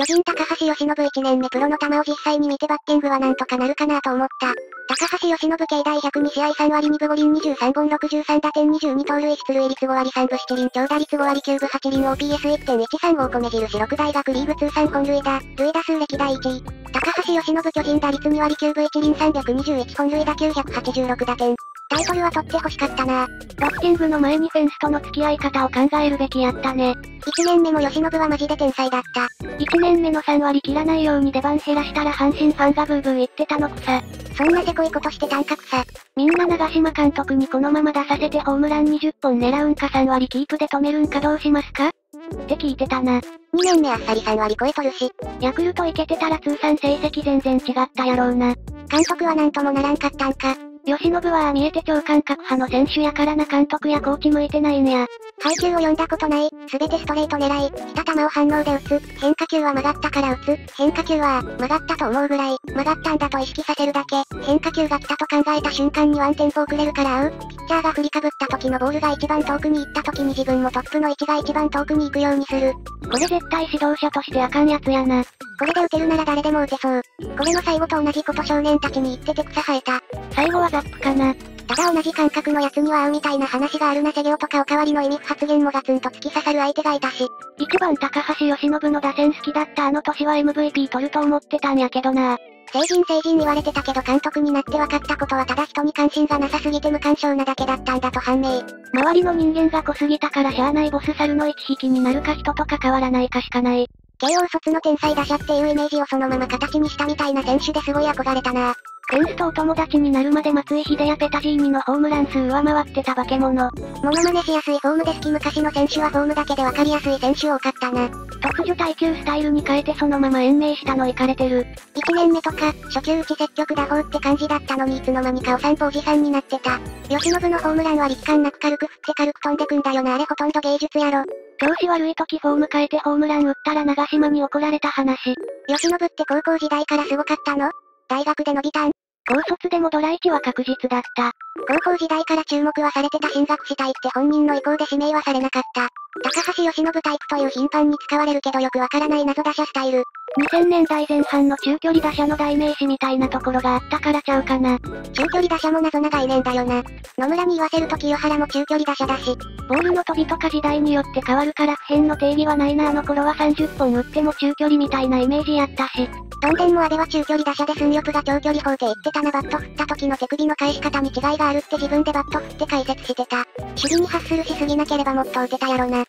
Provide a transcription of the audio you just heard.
巨人高橋由伸1年目プロの球を実際に見てバッティングはなんとかなるかなと思った。高橋由伸境内102試合3割2分5厘23本63打点22盗塁出塁率5割3分7厘強打率5割9分8厘 OPS1.13 を米印6大学リーグ通算本塁打、塁打数歴第1位。高橋由伸巨人打率2割9分1厘321本塁打986打点。タイトルは取って欲しかったなバッティングの前にフェンスとの付き合い方を考えるべきやったね。1年目も吉信はマジで天才だった。1年目の3割切らないように出番減らしたら阪神ファンがブーブー言ってたのくさ。そんなせこいことしてたんかくさ。みんな長島監督にこのまま出させてホームラン20本狙うんか3割キープで止めるんかどうしますか？って聞いてたな。2年目あっさり3割超えとるし。ヤクルトいけてたら通算成績全然違ったやろうな。監督はなんともならんかったんか。吉信は見えて超感覚派の選手やからな監督やコーチ向いてないんや。配球を読んだことない、すべてストレート狙い、来た球を反応で打つ、変化球は曲がったから打つ、変化球は、曲がったと思うぐらい、曲がったんだと意識させるだけ、変化球が来たと考えた瞬間にワンテンポ遅れるから合う、ピッチャーが振りかぶった時のボールが一番遠くに行った時に自分もトップの位置が一番遠くに行くようにする。これ絶対指導者としてあかんやつやな。これで打てるなら誰でも打てそう。これの最後と同じこと少年たちに言ってて草生えた。最後はザップかな。ただ同じ感覚のやつには合うみたいな話があるなセゲオとかおかわりの意味不発言もガツンと突き刺さる相手がいたし。一番高橋由伸の打線好きだったあの年は MVP 取ると思ってたんやけどな。成人成人言われてたけど監督になって分かったことはただ人に関心がなさすぎて無干渉なだけだったんだと判明。周りの人間が濃すぎたからしゃあないボス猿の一匹になるか人と関わらないかしかない。慶応卒の天才打者っていうイメージをそのまま形にしたみたいな選手ですごい憧れたな。フェンスとお友達になるまで松井秀也ペタジーニのホームラン数上回ってた化け物。モノマネしやすいフォームで好き昔の選手はフォームだけで分かりやすい選手多かったな。突如耐久スタイルに変えてそのまま延命したのいかれてる。1年目とか、初球打ち積極打法って感じだったのにいつの間にかお散歩おじさんになってた。吉信のホームランは力感なく軽く振って軽く飛んでくんだよなあれほとんど芸術やろ。調子悪い時フォーム変えてホームラン打ったら長島に怒られた話。吉信って高校時代からすごかったの？大学で伸びたん？高卒でもドラ1は確実だった。高校時代から注目はされてた進学したいって本人の意向で指名はされなかった。高橋由伸タイプという頻繁に使われるけどよくわからない謎打者スタイル。2000年代前半の中距離打者の代名詞みたいなところがあったからちゃうかな。中距離打者も謎な概念だよな。野村に言わせると清原も中距離打者だし。ボールの飛びとか時代によって変わるから普遍の定義はないなあの頃は30本打っても中距離みたいなイメージやったし。どんでんも阿部は中距離打者で寸力が長距離法って言ってたなバット振った時の手首の返し方に違いがあるって自分でバット振って解説してた。守備に発するしすぎなければもっと打てたやろな。